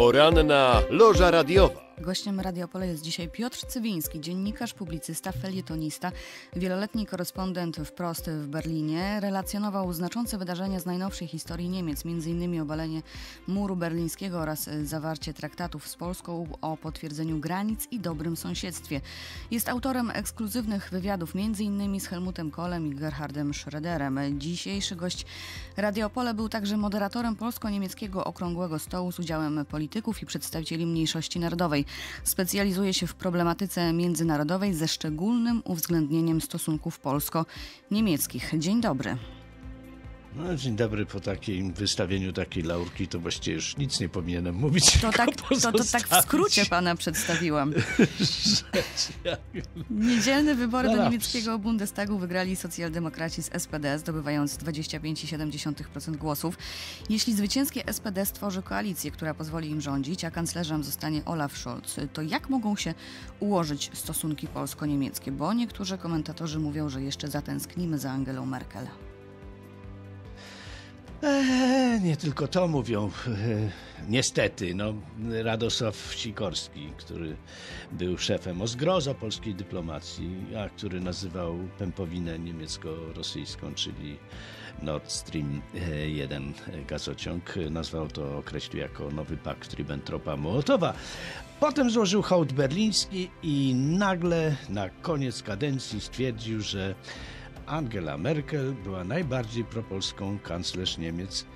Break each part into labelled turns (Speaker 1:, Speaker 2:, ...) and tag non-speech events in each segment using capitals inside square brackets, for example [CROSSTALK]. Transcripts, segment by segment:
Speaker 1: Poranna loża radiowa.
Speaker 2: Gościem Radiopole jest dzisiaj Piotr Cywiński, dziennikarz, publicysta, felietonista, wieloletni korespondent wprost w Berlinie. Relacjonował znaczące wydarzenia z najnowszej historii Niemiec, m.in. obalenie muru berlińskiego oraz zawarcie traktatów z Polską o potwierdzeniu granic i dobrym sąsiedztwie. Jest autorem ekskluzywnych wywiadów m.in. z Helmutem Kohlem i Gerhardem Schröderem. Dzisiejszy gość Radiopole był także moderatorem polsko-niemieckiego okrągłego stołu z udziałem polityków i przedstawicieli mniejszości narodowej. Specjalizuje się w problematyce międzynarodowej ze szczególnym uwzględnieniem stosunków polsko-niemieckich. Dzień dobry.
Speaker 3: No, dzień dobry, po takim wystawieniu takiej laurki to właściwie już nic nie powinienem mówić.
Speaker 2: To, tak, to, to tak w skrócie pana przedstawiłam. [LAUGHS] Niedzielne wybory no do niemieckiego Bundestagu wygrali socjaldemokraci z SPD, zdobywając 25,7% głosów. Jeśli zwycięskie SPD stworzy koalicję, która pozwoli im rządzić, a kanclerzem zostanie Olaf Scholz, to jak mogą się ułożyć stosunki polsko-niemieckie? Bo niektórzy komentatorzy mówią, że jeszcze zatęsknimy za Angelą Merkel.
Speaker 3: Eee, nie tylko to mówią. Eee, niestety, no, Radosław Sikorski, który był szefem Ozgrozo polskiej dyplomacji, a który nazywał pępowinę niemiecko-rosyjską, czyli Nord Stream 1 gazociąg, nazwał to, określił jako nowy pakt Ribbentropa-Mołotowa. Potem złożył hołd berliński i nagle na koniec kadencji stwierdził, że Angela Merkel była najbardziej propolską kanclerz Niemiec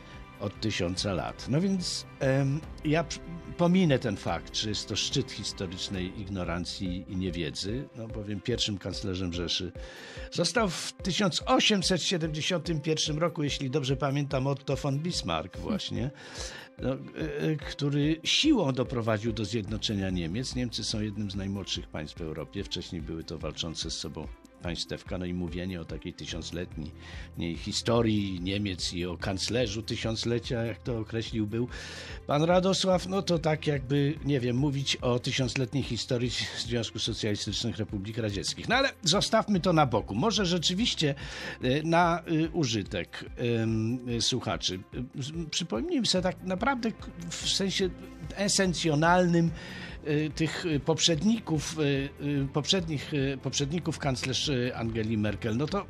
Speaker 3: od tysiąca lat. No więc em, ja pominę ten fakt, że jest to szczyt historycznej ignorancji i niewiedzy, no bowiem pierwszym kanclerzem Rzeszy został w 1871 roku, jeśli dobrze pamiętam, Otto von Bismarck właśnie. No, e, e, który siłą doprowadził do zjednoczenia Niemiec. Niemcy są jednym z najmłodszych państw w Europie. Wcześniej były to walczące z sobą państewka, no i mówienie o takiej tysiącletniej historii Niemiec i o kanclerzu tysiąclecia, jak to określił był pan Radosław, no to tak jakby, nie wiem, mówić o tysiącletniej historii Związku Socjalistycznych Republik Radzieckich. No ale zostawmy to na boku. Może rzeczywiście e, na e, użytek słuchaczy. Przypomnijmy sobie tak naprawdę w sensie esencjonalnym, tych poprzedników, y, y, poprzednich, poprzedników kanclerz Angeli Merkel, no to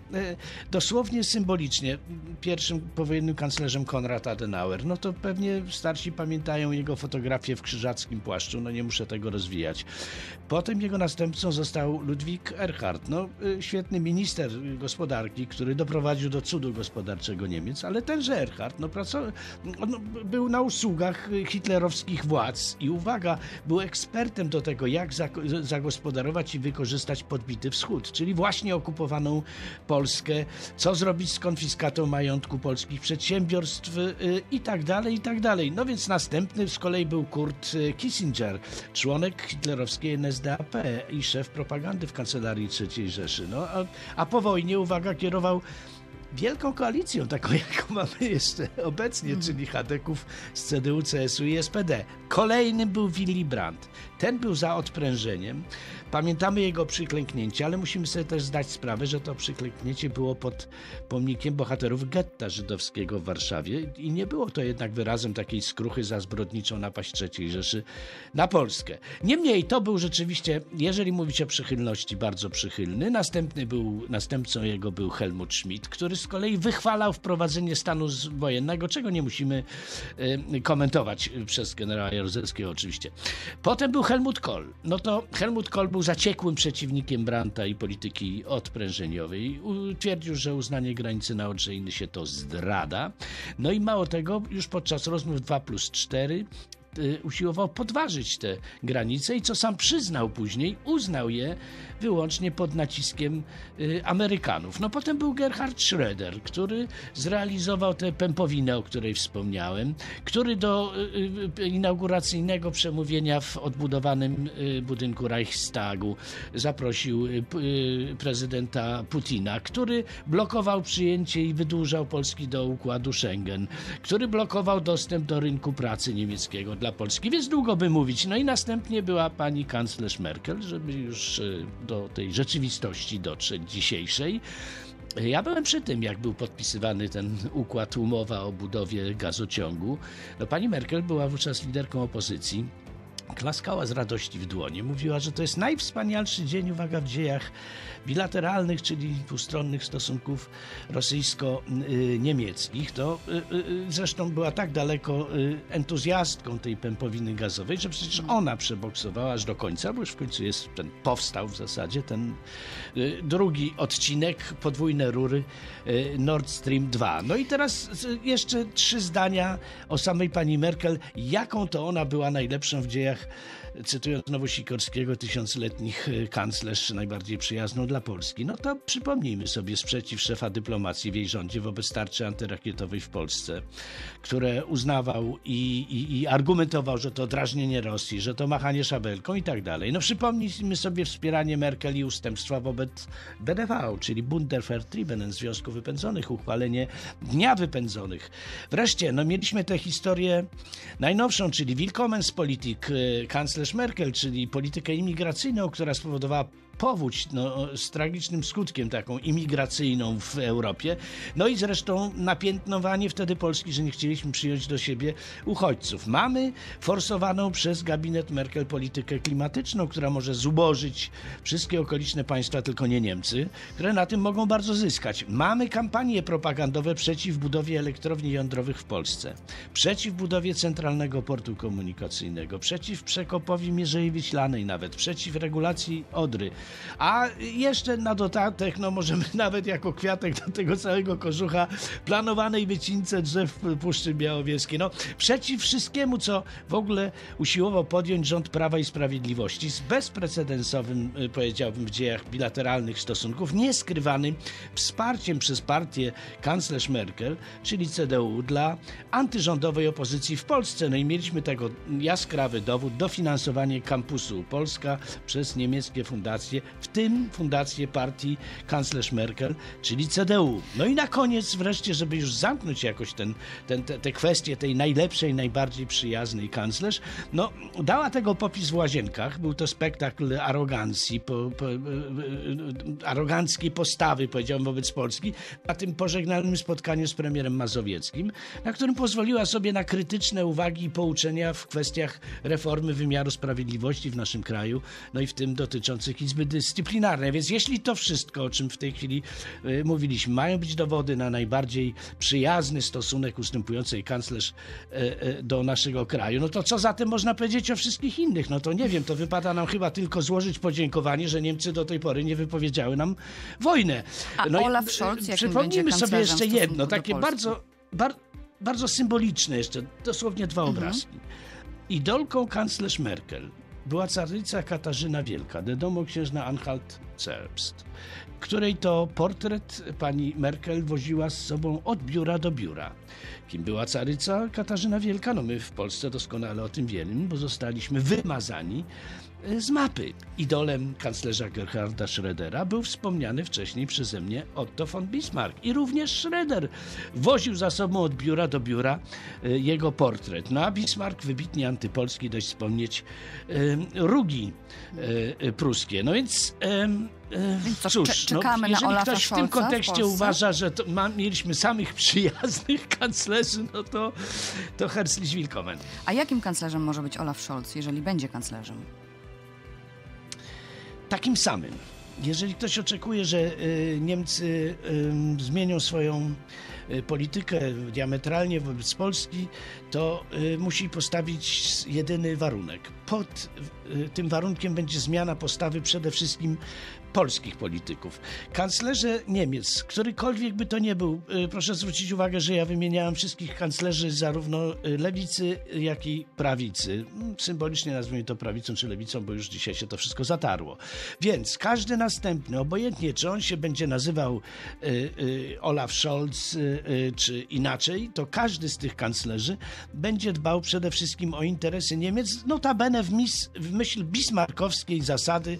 Speaker 3: dosłownie symbolicznie pierwszym powojennym kanclerzem Konrad Adenauer, no to pewnie starsi pamiętają jego fotografię w krzyżackim płaszczu, no nie muszę tego rozwijać. Potem jego następcą został Ludwik Erhard, no świetny minister gospodarki, który doprowadził do cudu gospodarczego Niemiec, ale tenże Erhard, no, pracował, on był na usługach hitlerowskich władz. I uwaga, był ekspertem ekspertem do tego, jak zagospodarować i wykorzystać podbity wschód, czyli właśnie okupowaną Polskę, co zrobić z konfiskatą majątku polskich przedsiębiorstw y, i tak dalej, i tak dalej. No więc następny z kolei był Kurt y, Kissinger, członek hitlerowskiej NSDAP i szef propagandy w kancelarii III Rzeszy. No, a, a po wojnie, uwaga, kierował wielką koalicją, taką [LAUGHS] jaką mamy jeszcze obecnie, mm. czyli Hadeków z CDU, CSU i SPD. Kolejnym był Willy Brandt. Ten był za odprężeniem. Pamiętamy jego przyklęknięcie, ale musimy sobie też zdać sprawę, że to przyklęknięcie było pod pomnikiem bohaterów getta żydowskiego w Warszawie i nie było to jednak wyrazem takiej skruchy za zbrodniczą napaść III Rzeszy na Polskę. Niemniej to był rzeczywiście, jeżeli mówić o przychylności, bardzo przychylny. Następny był, następcą jego był Helmut Schmidt, który z kolei wychwalał wprowadzenie stanu wojennego, czego nie musimy y, komentować przez generała Jaruzelskiego oczywiście. Potem był Helmut Kohl. No to Helmut Kohl był zaciekłym przeciwnikiem Branta i polityki odprężeniowej. Twierdził, że uznanie granicy na Odrze się to zdrada. No i mało tego, już podczas rozmów 2 plus 4 Y, usiłował podważyć te granice i co sam przyznał później, uznał je wyłącznie pod naciskiem y, Amerykanów. No potem był Gerhard Schröder, który zrealizował tę pępowinę, o której wspomniałem, który do y, inauguracyjnego przemówienia w odbudowanym budynku Reichstagu zaprosił prezydenta Putina, który blokował przyjęcie i wydłużał Polski do układu Schengen, który blokował dostęp do rynku pracy niemieckiego dla Polski, więc długo by mówić. No i następnie była pani kanclerz Merkel, żeby już e, do tej rzeczywistości dotrzeć dzisiejszej. Ja byłem przy tym, jak był podpisywany ten układ, umowa o budowie gazociągu. No, pani Merkel była wówczas liderką opozycji klaskała z radości w dłonie. Mówiła, że to jest najwspanialszy dzień, uwaga, w dziejach bilateralnych, czyli dwustronnych stosunków rosyjsko-niemieckich. To y, y, zresztą była tak daleko y, entuzjastką tej pępowiny gazowej, że przecież ona przeboksowała aż do końca, bo już w końcu jest ten, powstał w zasadzie ten drugi odcinek, podwójne rury Nord Stream 2. No i teraz jeszcze trzy zdania o samej pani Merkel. Jaką to ona była najlepszą w dziejach cytując znowu Sikorskiego, tysiącletnich e, kanclerz najbardziej przyjazną dla Polski, no to przypomnijmy sobie sprzeciw szefa dyplomacji w jej rządzie wobec tarczy antyrakietowej w Polsce, które uznawał i, i, i argumentował, że to drażnienie Rosji, że to machanie szabelką i tak dalej. No przypomnijmy sobie wspieranie Merkel i ustępstwa wobec BDV, czyli Bundesvertriebenen, Związku Wypędzonych, uchwalenie Dnia Wypędzonych. Wreszcie, no mieliśmy tę historię najnowszą, czyli Willkommenspolitik, kanclerz Merkel, czyli politykę imigracyjną, która spowodowała powódź no, z tragicznym skutkiem taką imigracyjną w Europie. No i zresztą napiętnowanie wtedy Polski, że nie chcieliśmy przyjąć do siebie uchodźców. Mamy forsowaną przez gabinet Merkel politykę klimatyczną, która może zubożyć wszystkie okoliczne państwa, tylko nie Niemcy, które na tym mogą bardzo zyskać. Mamy kampanie propagandowe przeciw budowie elektrowni jądrowych w Polsce, przeciw budowie centralnego portu komunikacyjnego, przeciw przekopowi Mierzei Wiślanej nawet, przeciw regulacji Odry, a jeszcze na dodatek, no możemy [LAUGHS] nawet jako kwiatek do tego całego kożucha planowanej wycince drzew Puszczy Białowieskiej. No, przeciw wszystkiemu, co w ogóle usiłował podjąć rząd Prawa i Sprawiedliwości z bezprecedensowym, y, powiedziałbym, w dziejach bilateralnych stosunków, nieskrywanym wsparciem przez partię kanclerz Merkel, czyli CDU, dla antyrządowej opozycji w Polsce. No i mieliśmy tego jaskrawy dowód, dofinansowanie kampusu Polska przez niemieckie fundacje w tym fundację partii kanclerz Merkel, czyli CDU. No i na koniec wreszcie, żeby już zamknąć jakoś ten, te, te kwestie tej najlepszej, najbardziej przyjaznej kanclerz, no dała tego popis w Łazienkach. Był to spektakl arogancji, po, po, e, e, aroganckiej postawy, powiedziałbym, wobec Polski, na tym pożegnalnym spotkaniu z premierem Mazowieckim, na którym pozwoliła sobie na krytyczne uwagi i pouczenia w kwestiach reformy wymiaru sprawiedliwości w naszym kraju, no i w tym dotyczących Izby dyscyplinarne. Więc jeśli to wszystko, o czym w tej chwili y, mówiliśmy, mają być dowody na najbardziej przyjazny stosunek ustępującej kanclerz y, y, do naszego kraju, no to co zatem można powiedzieć o wszystkich innych? No to nie wiem, to wypada nam chyba tylko złożyć podziękowanie, że Niemcy do tej pory nie wypowiedziały nam wojnę.
Speaker 2: A
Speaker 3: no
Speaker 2: Olaf Scholz,
Speaker 3: Przypomnijmy sobie jeszcze jedno, takie bardzo, bar, bardzo symboliczne jeszcze, dosłownie dwa mhm. obrazki. Idolką kanclerz Merkel była caryca Katarzyna Wielka, dedomo księżna Anhalt-Zerbst, której to portret pani Merkel woziła z sobą od biura do biura. Kim była caryca Katarzyna Wielka? No my w Polsce doskonale o tym wiemy, bo zostaliśmy wymazani z mapy. Idolem kanclerza Gerharda Schrödera był wspomniany wcześniej przeze mnie Otto von Bismarck. I również Schröder woził za sobą od biura do biura e, jego portret. No a Bismarck, wybitnie antypolski, dość wspomnieć, rugi e, pruskie. No więc...
Speaker 2: Więc co, cóż, czekamy no, jeżeli na
Speaker 3: ktoś w tym kontekście w uważa, że ma, mieliśmy samych [LAUGHS] przyjaznych kanclerzy, no to, to herzlich willkommen.
Speaker 2: A jakim kanclerzem może być Olaf Scholz, jeżeli będzie kanclerzem?
Speaker 3: Takim samym. Jeżeli ktoś oczekuje, że y, Niemcy zmienią swoją y, politykę diametralnie wobec Polski, to y, musi postawić jedyny warunek. Pod tym warunkiem będzie zmiana postawy przede wszystkim polskich polityków. Kanclerze Niemiec, którykolwiek by to nie był, y, proszę zwrócić uwagę, że ja wymieniałem wszystkich kanclerzy zarówno y, lewicy, jak i prawicy. Mm, symbolicznie nazwijmy to prawicą czy lewicą, bo już dzisiaj się to wszystko zatarło. Więc każdy następny, obojętnie czy on się będzie nazywał y, y, Olaf Scholz y, y, czy inaczej, to każdy z tych kanclerzy będzie dbał przede wszystkim o interesy Niemiec, notabene w, mis, w myśl bismarckowskiej zasady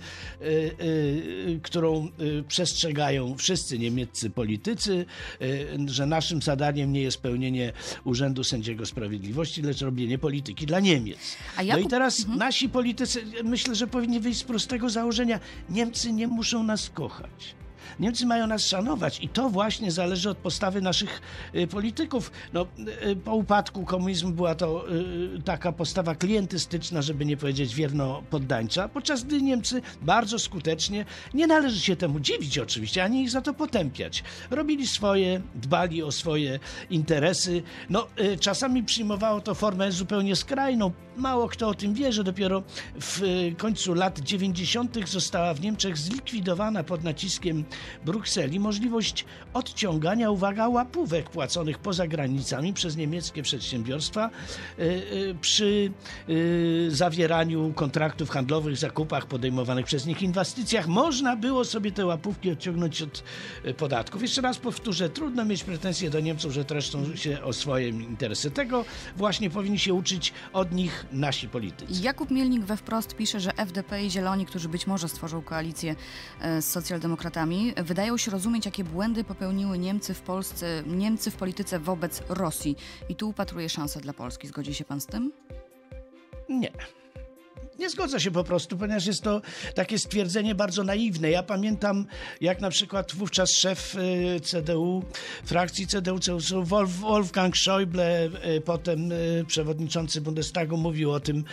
Speaker 3: którą y, przestrzegają wszyscy niemieccy politycy, y, że naszym zadaniem nie jest pełnienie urzędu sędziego sprawiedliwości, lecz robienie polityki dla Niemiec. No i teraz mhm. nasi politycy, myślę, że powinni wyjść z prostego założenia. Niemcy nie muszą nas kochać. Niemcy mają nas szanować i to właśnie zależy od postawy naszych y, polityków. No, y, po upadku komunizmu była to y, taka postawa klientystyczna, żeby nie powiedzieć wierno poddańcza, podczas gdy Niemcy bardzo skutecznie, nie należy się temu dziwić oczywiście, ani ich za to potępiać. Robili swoje, dbali o swoje interesy. No, y, czasami przyjmowało to formę zupełnie skrajną. Mało kto o tym wie, że dopiero w y, końcu lat 90. została w Niemczech zlikwidowana pod naciskiem Brukseli możliwość odciągania, uwaga, łapówek płaconych poza granicami przez niemieckie przedsiębiorstwa y, y, przy y, zawieraniu kontraktów handlowych, zakupach podejmowanych przez nich inwestycjach. Można było sobie te łapówki odciągnąć od podatków. Jeszcze raz powtórzę, trudno mieć pretensje do Niemców, że troszczą się o swoje interesy. Tego właśnie powinni się uczyć od nich nasi politycy.
Speaker 2: Jakub Mielnik we wprost pisze, że FDP i Zieloni, którzy być może stworzą koalicję z socjaldemokratami, wydają się rozumieć, jakie błędy popełniły Niemcy w Polsce, Niemcy w polityce wobec Rosji. I tu upatruje szansę dla Polski. Zgodzi się pan z tym?
Speaker 3: Nie. Nie zgodzę się po prostu, ponieważ jest to takie stwierdzenie bardzo naiwne. Ja pamiętam, jak na przykład wówczas szef y, CDU, frakcji CDU, CSU, Wolf, Wolfgang Schäuble, y, potem y, przewodniczący Bundestagu, mówił o tym,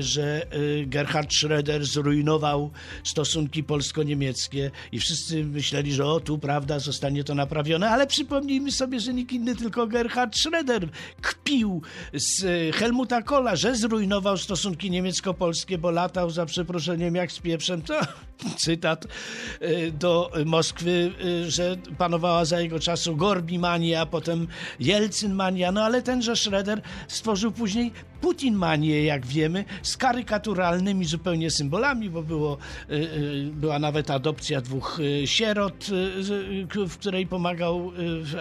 Speaker 3: że Gerhard Schröder zrujnował stosunki polsko-niemieckie i wszyscy myśleli, że o tu, prawda, zostanie to naprawione, ale przypomnijmy sobie, że nikt inny, tylko Gerhard Schröder kpił z Helmuta Kohla, że zrujnował stosunki niemiecko-polskie, bo latał za przeproszeniem jak z pieprzem. To [LAUGHS] cytat y, do Moskwy, y, że panowała za jego czasu Gorbimania, a potem Jelcynmania. No ale tenże Schroeder stworzył później Putinmanię, jak wiemy, z karykaturalnymi zupełnie symbolami, bo było, y, y, była nawet adopcja dwóch y, sierot, w której pomagał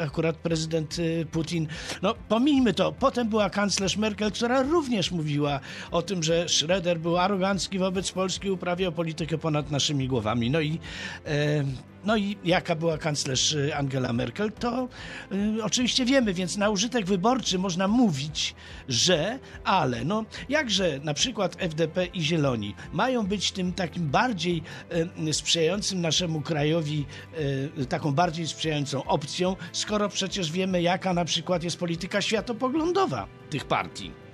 Speaker 3: akurat prezydent Putin. No, pomijmy to. Potem była kanclerz Merkel, która również mówiła o tym, że Schroeder był arogancki wobec Polski, uprawiał politykę ponad naszymi głowami. No i, e, no i jaka była kanclerz y, Angela Merkel, to y, oczywiście wiemy, więc na użytek wyborczy można mówić, że, ale no jakże na przykład FDP i Zieloni mają być tym takim bardziej y, sprzyjającym naszemu krajowi, y, taką bardziej sprzyjającą opcją, skoro przecież wiemy, jaka na przykład jest polityka światopoglądowa tych partii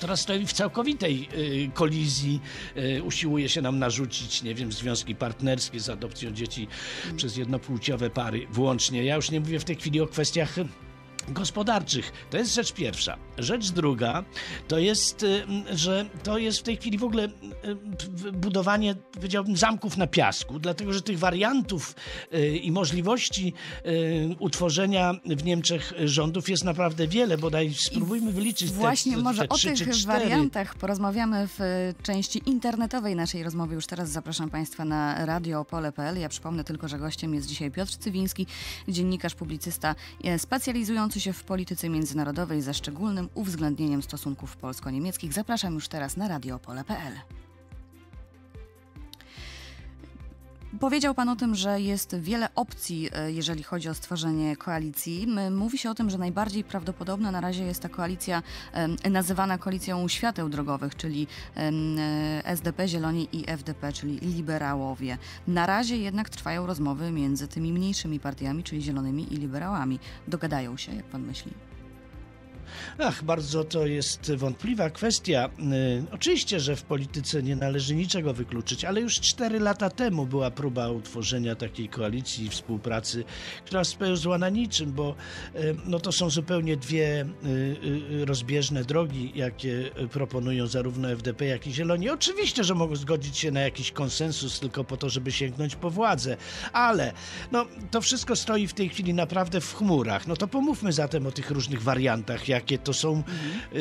Speaker 3: która stoi w całkowitej y, kolizji, y, usiłuje się nam narzucić, nie wiem, związki partnerskie z adopcją dzieci przez jednopłciowe pary włącznie. Ja już nie mówię w tej chwili o kwestiach gospodarczych. To jest rzecz pierwsza. Rzecz druga to jest, y, że to jest w tej chwili w ogóle y, budowanie, powiedziałbym, zamków na piasku, dlatego że tych wariantów y, i możliwości utworzenia w Niemczech rządów jest naprawdę wiele, bodaj spróbujmy wyliczyć te-
Speaker 2: Właśnie
Speaker 3: te,
Speaker 2: może
Speaker 3: te
Speaker 2: o
Speaker 3: trzy czy
Speaker 2: tych wariantach porozmawiamy w części internetowej naszej rozmowy. Już teraz zapraszam Państwa na radioopole.pl. Ja przypomnę tylko, że gościem jest dzisiaj Piotr Cywiński, dziennikarz, publicysta e, specjalizujący się w polityce międzynarodowej ze szczególnym uwzględnieniem stosunków polsko-niemieckich. Zapraszam już teraz na radioopole.pl. Powiedział Pan o tym, że jest wiele opcji, e, jeżeli chodzi o stworzenie koalicji. Mówi się o tym, że najbardziej prawdopodobna na razie jest ta koalicja nazywana koalicją świateł drogowych, czyli e, SDP, Zieloni i FDP, czyli liberałowie. Na razie jednak trwają rozmowy między tymi mniejszymi partiami, czyli zielonymi i liberałami. Dogadają się, jak Pan myśli?
Speaker 3: Ach, bardzo to jest wątpliwa kwestia. Y, Oczywiście, że w polityce nie należy niczego wykluczyć, ale już cztery lata temu była próba utworzenia takiej koalicji i współpracy, która spełzła na niczym, bo y, no, to są zupełnie dwie y, rozbieżne drogi, jakie proponują zarówno FDP, jak i Zieloni. Oczywiście, że mogą zgodzić się na jakiś konsensus tylko po to, żeby sięgnąć po władzę, ale no, to wszystko stoi w tej chwili naprawdę w chmurach. No to pomówmy zatem o tych różnych wariantach, jakie to są y,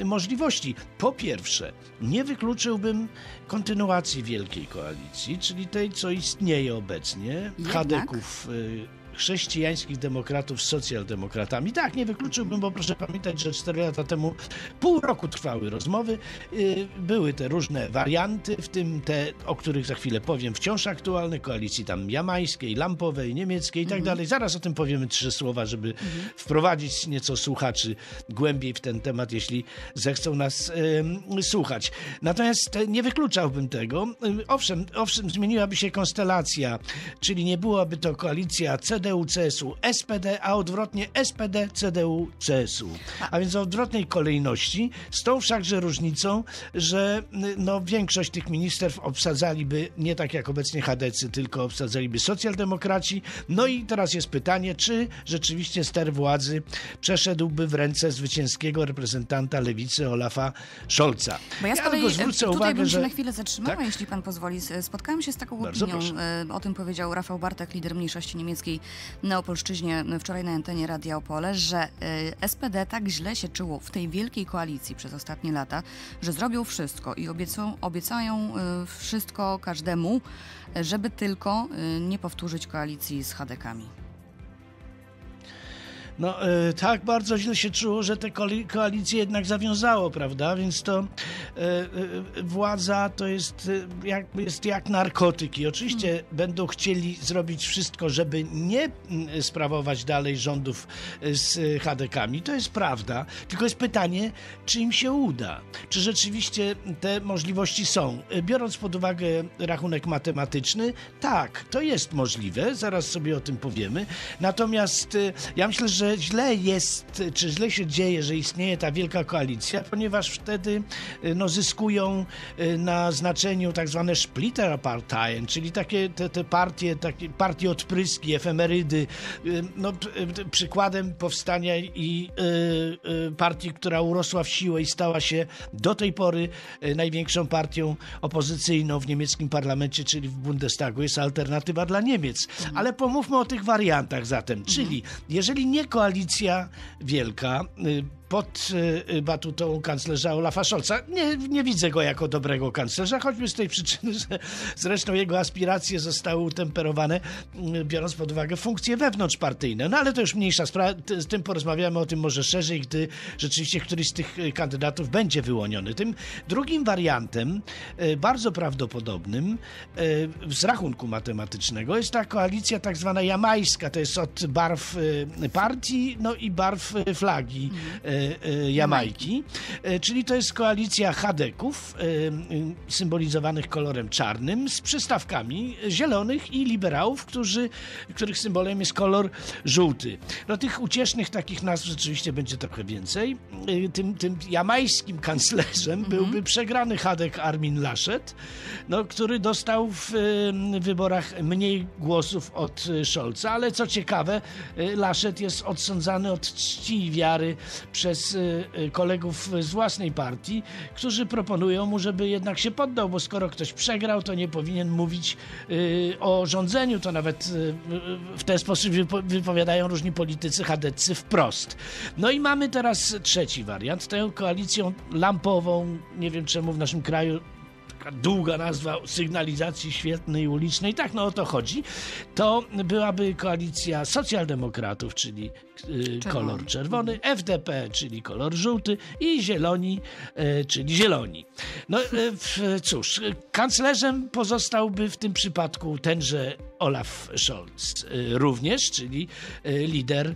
Speaker 3: y, możliwości. Po pierwsze, nie wykluczyłbym kontynuacji wielkiej koalicji, czyli tej, co istnieje obecnie,
Speaker 2: Jednak?
Speaker 3: Chadeków y, chrześcijańskich demokratów z socjaldemokratami. Tak, nie wykluczyłbym, bo proszę pamiętać, że 4 lata temu pół roku trwały rozmowy. Y, były te różne warianty, w tym te, o których za chwilę powiem, wciąż aktualne, koalicji tam jamańskiej, lampowej, niemieckiej i tak dalej. Zaraz o tym powiemy trzy słowa, żeby wprowadzić nieco słuchaczy głębiej w ten temat, jeśli zechcą nas em, słuchać. Natomiast e, nie wykluczałbym tego. Y, Owszem, owszem, zmieniłaby się konstelacja, czyli nie byłaby to koalicja CDU-CSU, SPD, a odwrotnie SPD, CDU, CSU. A więc w odwrotnej kolejności, z tą wszakże różnicą, że no, większość tych ministerstw obsadzaliby nie tak jak obecnie chadecy, tylko obsadzaliby socjaldemokraci. No i teraz jest pytanie, czy rzeczywiście ster władzy przeszedłby w ręce zwycięskiego reprezentanta lewicy Olafa Scholza.
Speaker 2: Bo ja z kolei
Speaker 3: zwrócę
Speaker 2: tutaj
Speaker 3: uwagę,
Speaker 2: bym się
Speaker 3: że...
Speaker 2: na chwilę zatrzymała,
Speaker 3: Tak?
Speaker 2: jeśli pan pozwoli. S- Spotkałam się z taką
Speaker 3: Bardzo
Speaker 2: opinią,
Speaker 3: proszę.
Speaker 2: e, o tym powiedział Rafał Bartek, lider mniejszości niemieckiej na Opolszczyźnie e, wczoraj na antenie Radia Opole, że e, SPD tak źle się czuło w tej wielkiej koalicji przez ostatnie lata, że zrobią wszystko i obiecają e, wszystko każdemu, żeby tylko e, nie powtórzyć koalicji z Hadekami.
Speaker 3: No e, tak bardzo źle się czuło, że te koali- koalicje jednak zawiązało, prawda? Więc to e, e, władza to jest, jak, jest jak narkotyki. Oczywiście będą chcieli zrobić wszystko, żeby nie mm, sprawować dalej rządów z Hadekami. To jest prawda. Tylko jest pytanie, czy im się uda. Czy rzeczywiście te możliwości są. Biorąc pod uwagę rachunek matematyczny, tak, to jest możliwe. Zaraz sobie o tym powiemy. Natomiast ja myślę, że źle jest, czy źle się dzieje, że istnieje ta wielka koalicja, ponieważ wtedy e, no, zyskują e, na znaczeniu tak zwane Splitterparteien, czyli takie te, te partie, takie partie odpryski, efemerydy. E, No, przykładem powstania i partii, która urosła w siłę i stała się do tej pory największą partią opozycyjną w niemieckim parlamencie, czyli w Bundestagu, jest alternatywa dla Niemiec. Ale pomówmy o tych wariantach zatem. Czyli jeżeli nie koalicja wielka, y, pod y, batutą kanclerza Olafa Scholza. Nie, nie widzę go jako dobrego kanclerza, choćby z tej przyczyny, [LAUGHS] że zresztą jego aspiracje zostały utemperowane, y, biorąc pod uwagę funkcje wewnątrzpartyjne. No ale to już mniejsza sprawa, z tym porozmawiamy o tym może szerzej, gdy rzeczywiście któryś z tych y, kandydatów będzie wyłoniony. Tym drugim wariantem, y, bardzo prawdopodobnym y, z rachunku matematycznego jest ta koalicja tak zwana jamajska, to jest od barw y, partii, no i barw y, flagi y, y, Jamajki, Y, czyli to jest koalicja chadeków symbolizowanych kolorem czarnym z przystawkami zielonych i liberałów, którzy, których symbolem jest kolor żółty. No tych uciesznych takich nazw rzeczywiście będzie trochę więcej. Tym, tym jamajskim kanclerzem byłby przegrany Hadek Armin Laschet, no, który dostał w wyborach mniej głosów od Scholza, ale co ciekawe, Laschet jest odsądzany od czci i wiary przez y, y, kolegów z własnej partii, którzy proponują mu, żeby jednak się poddał, bo skoro ktoś przegrał, to nie powinien mówić y, o rządzeniu. To nawet w ten sposób wypo, wypowiadają różni politycy chadeccy wprost. No i mamy teraz trzeci wariant, tę koalicją lampową, nie wiem czemu w naszym kraju długa nazwa sygnalizacji świetnej ulicznej, tak no o to chodzi, to byłaby koalicja socjaldemokratów, czyli y, kolor czerwony, FDP, czyli kolor żółty i zieloni, y, czyli zieloni. No y, cóż, kanclerzem pozostałby w tym przypadku tenże Olaf Scholz również, czyli lider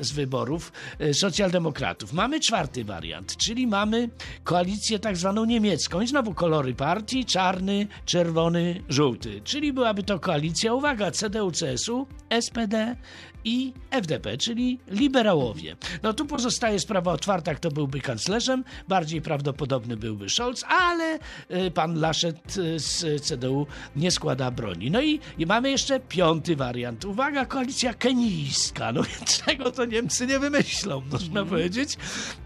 Speaker 3: z wyborów socjaldemokratów. Mamy czwarty wariant, czyli mamy koalicję tak zwaną niemiecką i znowu kolory partii, czarny, czerwony, żółty. Czyli byłaby to koalicja, uwaga, CDU-CSU, SPD i FDP, czyli liberałowie. No tu pozostaje sprawa otwarta, kto byłby kanclerzem. Bardziej prawdopodobny byłby Scholz, ale y, pan Laschet y, z CDU nie składa broni. No i, i mamy jeszcze piąty wariant. Uwaga, koalicja kenijska. No więc [LAUGHS] czego to Niemcy nie wymyślą, można powiedzieć.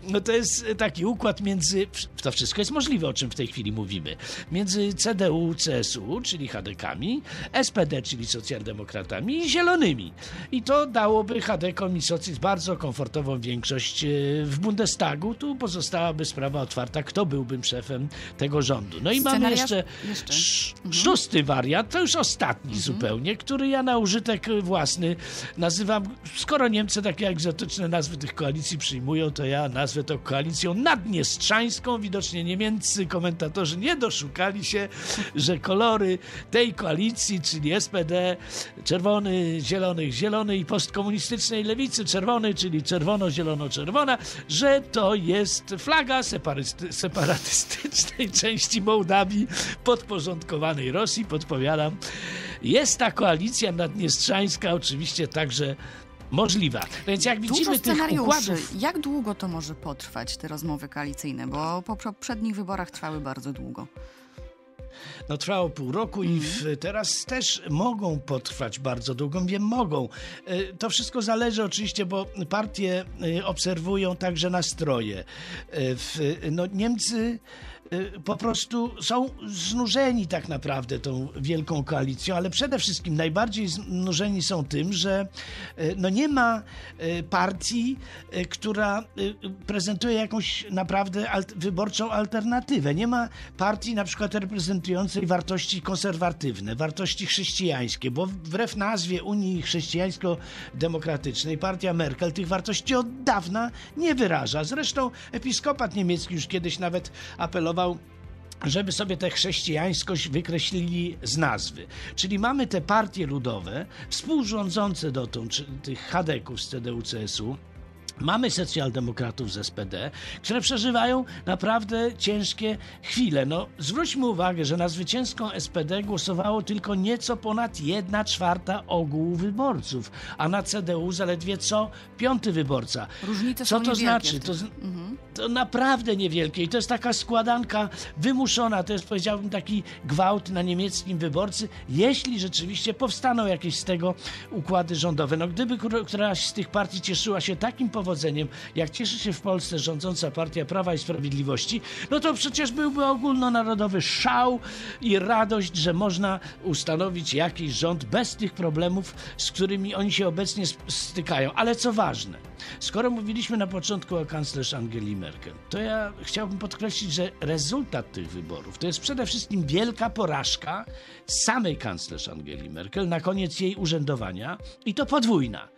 Speaker 3: No to jest taki układ między... To wszystko jest możliwe, o czym w tej chwili mówimy. między CDU, CSU, czyli Hadekami, SPD, czyli socjaldemokratami i zielonymi. I to dałoby Hadekom i bardzo komfortową większość e, w Bundestagu. Tu pozostałaby sprawa otwarta, kto byłby szefem tego rządu. No i mamy jeszcze,
Speaker 2: jeszcze.
Speaker 3: sz- szósty wariant, to już ostatni zupełnie, który ja na użytek własny nazywam, skoro Niemcy takie egzotyczne nazwy tych koalicji przyjmują, to ja nazwę to koalicją naddniestrzańską. Widocznie niemieccy komentatorzy nie doszukali się, że kolory tej koalicji, czyli SPD, czerwony, zielonych, zielony i postkomunistycznej lewicy, czerwony, czyli czerwono-zielono-czerwona, że to jest flaga separatystycznej [LAUGHS] części Mołdawii podporządkowanej Rosji. Podpowiadam, jest ta koalicja naddniestrzańska oczywiście także możliwa. Więc jak
Speaker 2: Dużo
Speaker 3: widzimy tych układów...
Speaker 2: Jak długo to może potrwać, te rozmowy koalicyjne? Bo po poprzednich wyborach trwały bardzo długo.
Speaker 3: No, trwało pół roku i w, teraz też mogą potrwać bardzo długo. Wiem, mogą. E, To wszystko zależy oczywiście, bo partie e, obserwują także nastroje. E, W, no, Niemcy po prostu są znużeni tak naprawdę tą wielką koalicją, ale przede wszystkim najbardziej znużeni są tym, że e, no nie ma e, partii, która prezentuje jakąś naprawdę wyborczą alternatywę. Nie ma partii na przykład reprezentującej wartości konserwatywne, wartości chrześcijańskie, bo wbrew nazwie Unii Chrześcijańsko-Demokratycznej partia Merkel tych wartości od dawna nie wyraża. Zresztą episkopat niemiecki już kiedyś nawet apelował żeby sobie tę chrześcijańskość wykreślili z nazwy. Czyli mamy te partie ludowe, współrządzące dotąd tych chadeków z CDU-CSU, Mamy socjaldemokratów z SPD, które przeżywają naprawdę ciężkie chwile. No, zwróćmy uwagę, że na zwycięską SPD głosowało tylko nieco ponad 1 czwarta ogółu wyborców, a na CDU zaledwie co piąty wyborca.
Speaker 2: Różnice
Speaker 3: Co to znaczy? To, z- to naprawdę niewielkie i to jest taka składanka wymuszona, to jest powiedziałbym taki gwałt na niemieckim wyborcy, jeśli rzeczywiście powstaną jakieś z tego układy rządowe. No gdyby któr- któraś z tych partii cieszyła się takim powodzeniem, jak cieszy się w Polsce rządząca partia Prawa i Sprawiedliwości, no to przecież byłby ogólnonarodowy szał i radość, że można ustanowić jakiś rząd bez tych problemów, z którymi oni się obecnie stykają. Ale co ważne, skoro mówiliśmy na początku o kanclerz Angeli Merkel, to ja chciałbym podkreślić, że rezultat tych wyborów to jest przede wszystkim wielka porażka samej kanclerz Angeli Merkel na koniec jej urzędowania i to podwójna.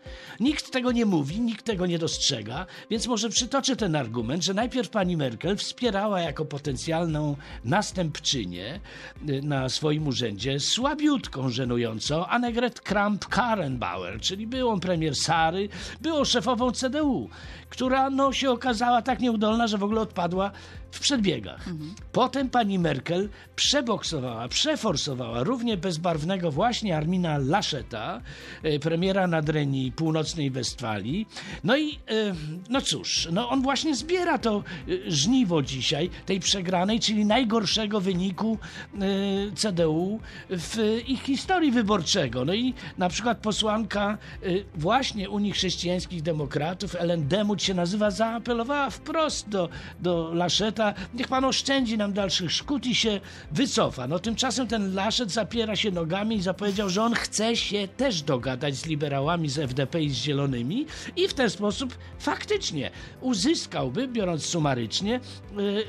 Speaker 3: Nikt tego nie mówi, nikt tego nie dostrzega, więc może przytoczę ten argument, że najpierw pani Merkel wspierała jako potencjalną następczynię y, na swoim urzędzie słabiutką, żenującą Annegret Kramp-Karrenbauer, czyli byłą premier Sary, byłą szefową CDU, która no, się okazała tak nieudolna, że w ogóle odpadła w przedbiegach. Potem pani Merkel przeboksowała, przeforsowała równie bezbarwnego właśnie Armina Lascheta, e, premiera Nadrenii Północnej Westfalii. No i e, no cóż, no on właśnie zbiera to e, żniwo dzisiaj tej przegranej, czyli najgorszego wyniku CDU w ich historii wyborczego. No i na przykład posłanka właśnie Unii Chrześcijańskich Demokratów, Ellen Się nazywa, zaapelowała wprost do, do Laszeta, niech pan oszczędzi nam dalszych szkód i się wycofa. No tymczasem ten Laszet zapiera się nogami i zapowiedział, że on chce się też dogadać z liberałami z FDP i z Zielonymi i w ten sposób faktycznie uzyskałby, biorąc sumarycznie,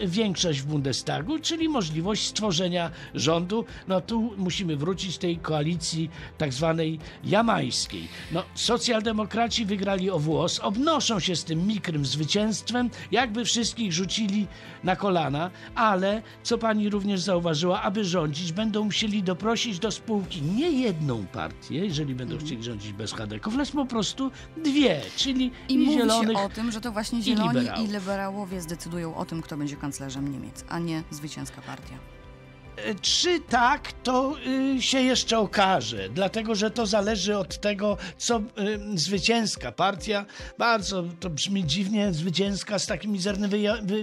Speaker 3: y, większość w Bundestagu, czyli możliwość stworzenia rządu. No tu musimy wrócić tej koalicji tak zwanej jamańskiej. No socjaldemokraci wygrali o włos, obnoszą się z tym mikrym zwycięstwem, jakby wszystkich rzucili na kolana, ale co pani również zauważyła, aby rządzić, będą musieli doprosić do spółki nie jedną partię, jeżeli będą chcieli rządzić bez chadeków, lecz po prostu dwie, czyli
Speaker 2: I,
Speaker 3: i,
Speaker 2: mówi
Speaker 3: zielonych.
Speaker 2: się o tym, że to właśnie zieloni i,
Speaker 3: liberałów.
Speaker 2: liberałowie zdecydują o tym, kto będzie kanclerzem Niemiec, a nie zwycięska partia.
Speaker 3: Czy tak, to y, się jeszcze okaże, dlatego że to zależy od tego, co y, zwycięska partia, bardzo to brzmi dziwnie, zwycięska z takim mizernym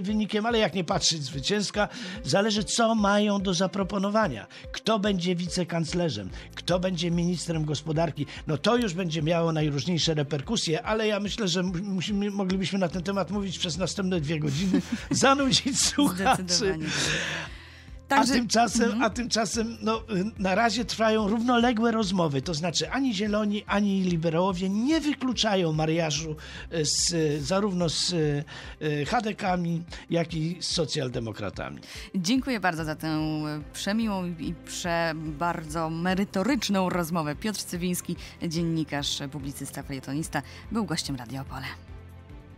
Speaker 3: wynikiem, ale jak nie patrzeć, zwycięska, zależy co mają do zaproponowania. Kto będzie wicekanclerzem, kto będzie ministrem gospodarki, no to już będzie miało najróżniejsze reperkusje, ale ja myślę, że mu- musimy, moglibyśmy na ten temat mówić przez następne dwie godziny, [LAUGHS] zanudzić słuchaczy.
Speaker 2: Zdecydowanie.
Speaker 3: A
Speaker 2: Także-
Speaker 3: tymczasem, a tymczasem no, na razie trwają równoległe rozmowy, to znaczy ani Zieloni, ani liberałowie nie wykluczają mariażu y, z, zarówno z y, HDK-ami, jak i z socjaldemokratami.
Speaker 2: Dziękuję bardzo za tę e, przemiłą i prze bardzo merytoryczną rozmowę. Piotr Cywiński, dziennikarz, publicysta, felietonista, był gościem Radio Opole.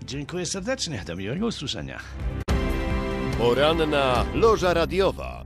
Speaker 3: Dziękuję serdecznie, do miłego usłyszenia.
Speaker 1: Poranna Loża Radiowa.